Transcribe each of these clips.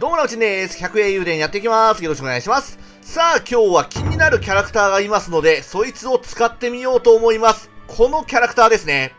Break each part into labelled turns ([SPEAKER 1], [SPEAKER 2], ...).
[SPEAKER 1] どうもなうちんです。100英雄伝やっていきます。よろしくお願いします。さあ、今日は気になるキャラクターがいますので、そいつを使ってみようと思います。このキャラクターですね。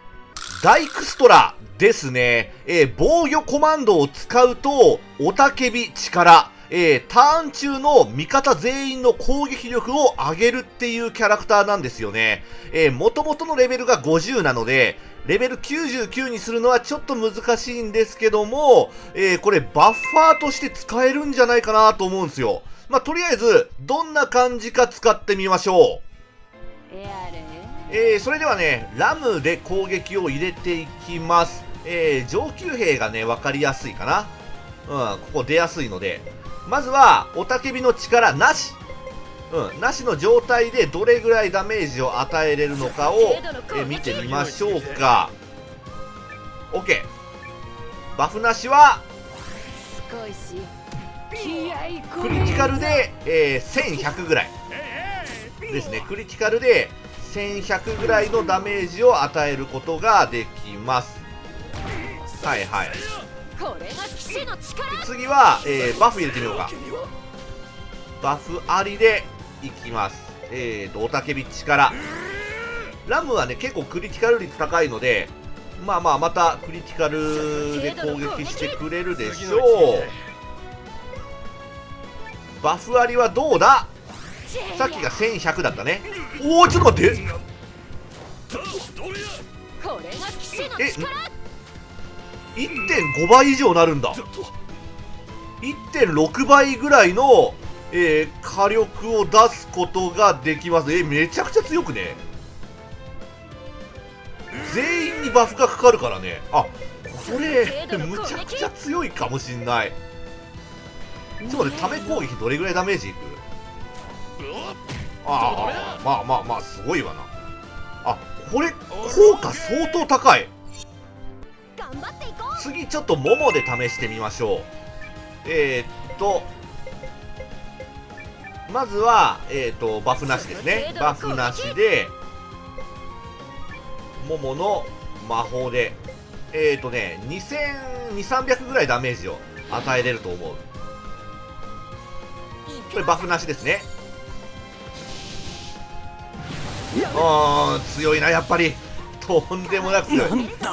[SPEAKER 1] ダイクストラですね。えー、防御コマンドを使うと、おたけび力、えー、ターン中の味方全員の攻撃力を上げるっていうキャラクターなんですよね。えー、元々のレベルが50なので、レベル99にするのはちょっと難しいんですけども、えー、これバッファーとして使えるんじゃないかなと思うんですよ。まあ、とりあえず、どんな感じか使ってみましょう。えー、それではね、ラムで攻撃を入れていきます。えー、上級兵がね、わかりやすいかな。うん、ここ出やすいので。まずは、おたけびの力なし。うん、なしの状態でどれぐらいダメージを与えれるのかを、え見てみましょうか。OK バフなしはクリティカルで、えー、1100ぐらい。ですね。クリティカルで1100ぐらいのダメージを与えることができます。はいはい次は、えー、バフ入れてみようか。バフありでいきます。えーと、おたけび力ラムはね、結構クリティカル率高いので、まあまあ、またクリティカルで攻撃してくれるでしょう。バフ割りはどうだ？さっきが1100だったね。おお、ちょっと待って。え、1.5倍以上なるんだ。1.6倍ぐらいのえー、火力を出すことができます。えー、めちゃくちゃ強くね。全員にバフがかかるからね。あ、これ、むちゃくちゃ強いかもしんない。ちょっと待って、ため攻撃どれぐらいダメージいく？ああ、まあまあまあ、すごいわな。あ、これ、効果相当高い。次、ちょっと桃で試してみましょう。えー、っと、まずは、えっ、ー、と、バフなしですね。バフなしで、桃の魔法で、えっ、ー、とね、2200、300ぐらいダメージを与えれると思う。これバフなしですね。あー、強いな、やっぱり。とんでもなく強い。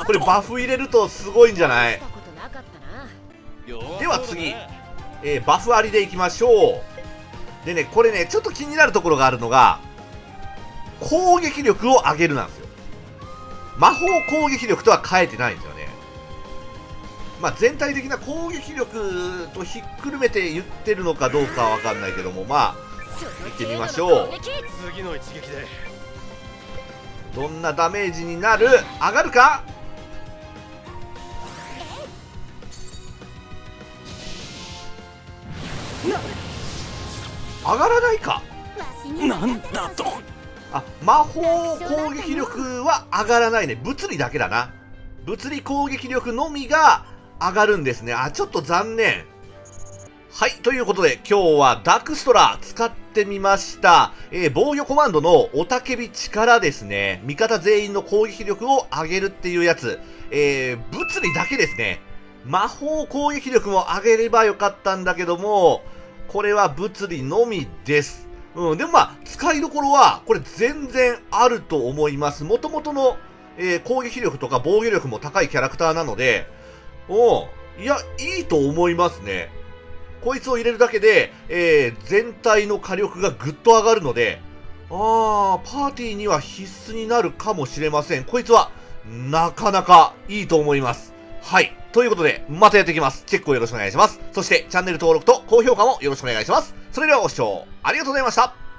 [SPEAKER 1] これバフ入れるとすごいんじゃない？では次、えー、バフありでいきましょう。でね、これね、ちょっと気になるところがあるのが、攻撃力を上げるなんですよ。魔法攻撃力とは変えてないんですよね。まあ、全体的な攻撃力とひっくるめて言ってるのかどうかはわかんないけども、まあ、見てみましょう。次の一撃で。どんなダメージになる？上がるか？上がらないか？なんだと。あ魔法攻撃力は上がらないね。物理だけだな。物理攻撃力のみが上がるんですね。あちょっと残念はい。ということで、今日はダークストラ使ってみました。えー、防御コマンドのおたけび力ですね。味方全員の攻撃力を上げるっていうやつ。えー、物理だけですね。魔法攻撃力も上げればよかったんだけども、これは物理のみです。うん、でもまあ、使いどころは、これ全然あると思います。元々の、えー、攻撃力とか防御力も高いキャラクターなので、おいや、いいと思いますね。こいつを入れるだけで、えー、全体の火力がぐっと上がるので、あー、パーティーには必須になるかもしれません。こいつは、なかなかいいと思います。はい。ということで、またやっていきます。チェックをよろしくお願いします。そして、チャンネル登録と高評価もよろしくお願いします。それではご視聴ありがとうございました。